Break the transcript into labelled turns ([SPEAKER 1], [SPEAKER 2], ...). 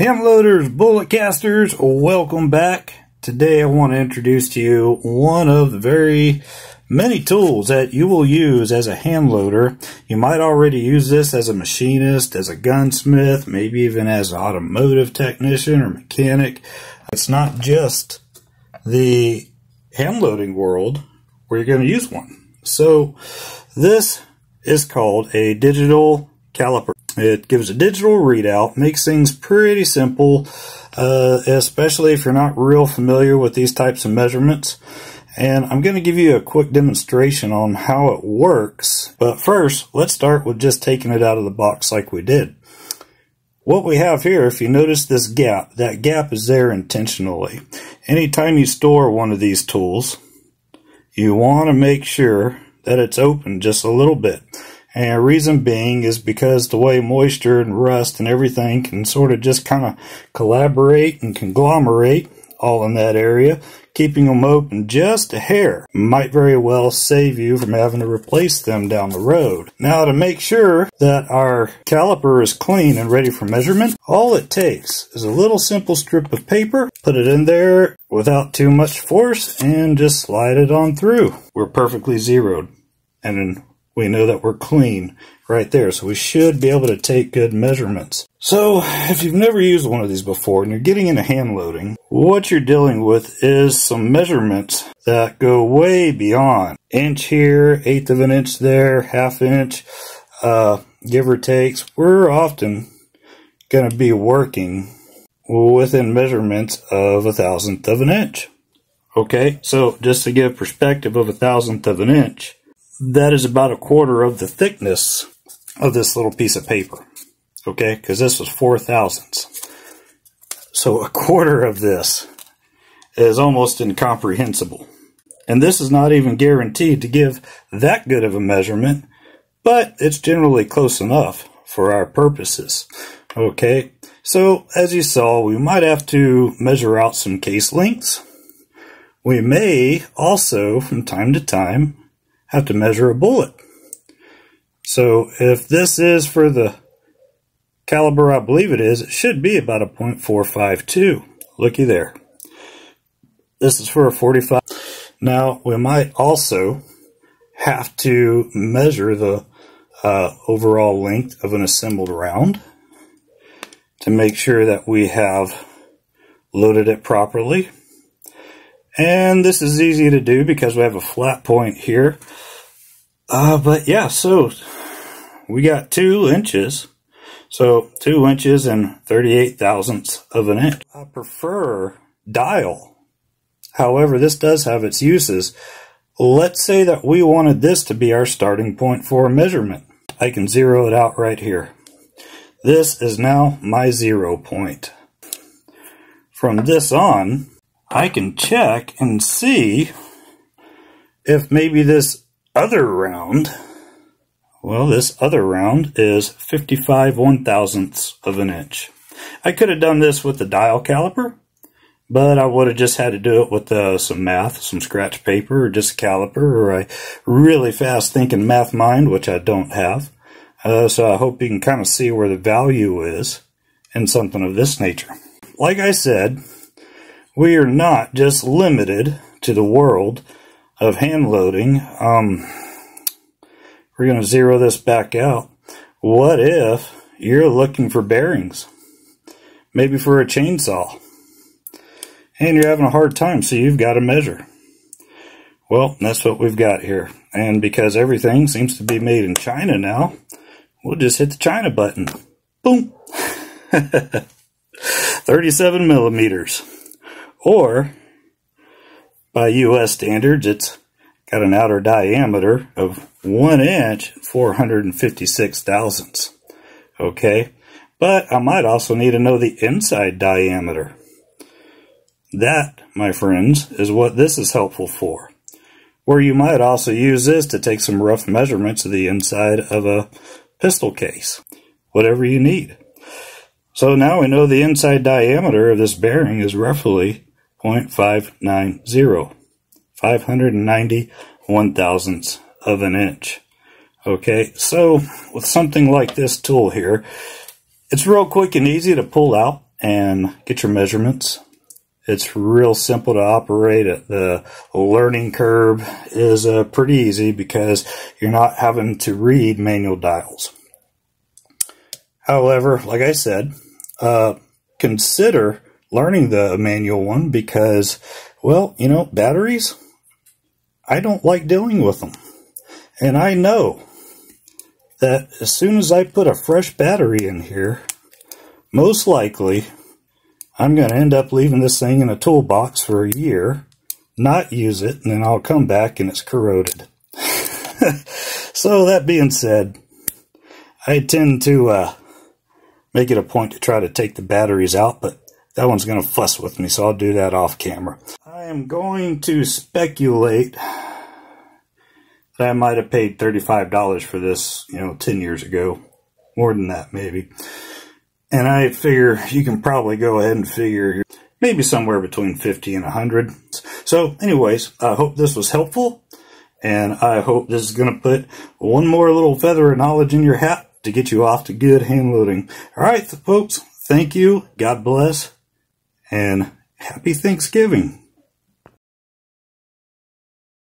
[SPEAKER 1] Hand loaders, bullet casters, welcome back. Today I want to introduce to you one of the very many tools that you will use as a hand loader. You might already use this as a machinist, as a gunsmith, maybe even as an automotive technician or mechanic. It's not just the hand loading world where you're going to use one. So this is called a digital caliper. It gives a digital readout, makes things pretty simple, uh, especially if you're not real familiar with these types of measurements. And I'm going to give you a quick demonstration on how it works. But first, let's start with just taking it out of the box like we did. What we have here, if you notice this gap, that gap is there intentionally. Anytime you store one of these tools, you want to make sure that it's open just a little bit. And reason being is because the way moisture and rust and everything can sort of just kind of collaborate and conglomerate all in that area, keeping them open just a hair might very well save you from having to replace them down the road. Now to make sure that our caliper is clean and ready for measurement, all it takes is a little simple strip of paper, put it in there without too much force, and just slide it on through. We're perfectly zeroed. And we know that we're clean right there. So we should be able to take good measurements. So if you've never used one of these before and you're getting into hand loading, what you're dealing with is some measurements that go way beyond inch here, eighth of an inch there, half inch, uh, give or takes. We're often going to be working within measurements of a thousandth of an inch. Okay, so just to give perspective of a thousandth of an inch, that is about a quarter of the thickness of this little piece of paper. Okay, because this was four thousandths. So a quarter of this is almost incomprehensible. And this is not even guaranteed to give that good of a measurement, but it's generally close enough for our purposes. Okay, so as you saw, we might have to measure out some case lengths. We may also, from time to time, have to measure a bullet. So if this is for the caliber I believe it is, it should be about a .452. Looky there. This is for a 45. Now, we might also have to measure the uh, overall length of an assembled round to make sure that we have loaded it properly. And this is easy to do because we have a flat point here. Uh, but yeah, so we got two inches. So two inches and 38 thousandths of an inch. I prefer dial. However, this does have its uses. Let's say that we wanted this to be our starting point for measurement. I can zero it out right here. This is now my zero point. From this on, I can check and see if maybe this other round, well, this other round is 55 one thousandths of an inch. I could have done this with the dial caliper, but I would have just had to do it with uh, some math, some scratch paper, or just a caliper, or a really fast thinking math mind, which I don't have. Uh, so I hope you can kind of see where the value is in something of this nature. Like I said, we are not just limited to the world of hand loading. Um, we're going to zero this back out. What if you're looking for bearings? Maybe for a chainsaw. And you're having a hard time, so you've got to measure. Well, that's what we've got here. And because everything seems to be made in China now, we'll just hit the China button. Boom! 37 millimeters. Or, by U.S. standards, it's got an outer diameter of 1 inch, 456 thousandths. Okay, but I might also need to know the inside diameter. That, my friends, is what this is helpful for. Where you might also use this to take some rough measurements of the inside of a pistol case. Whatever you need. So now we know the inside diameter of this bearing is roughly 0.590. 590 one thousandths of an inch. Okay, so with something like this tool here, it's real quick and easy to pull out and get your measurements. It's real simple to operate. The learning curve is uh, pretty easy because you're not having to read manual dials. However, like I said, uh, consider learning the manual one because, well, you know, batteries, I don't like dealing with them. And I know that as soon as I put a fresh battery in here, most likely I'm going to end up leaving this thing in a toolbox for a year, not use it, and then I'll come back and it's corroded. so that being said, I tend to uh, make it a point to try to take the batteries out, but that one's going to fuss with me, so I'll do that off camera. I am going to speculate that I might have paid $35 for this, you know, 10 years ago. More than that, maybe. And I figure you can probably go ahead and figure maybe somewhere between 50 and 100. So anyways, I hope this was helpful. And I hope this is going to put one more little feather of knowledge in your hat to get you off to good hand loading. All right, folks, thank you. God bless. And happy Thanksgiving.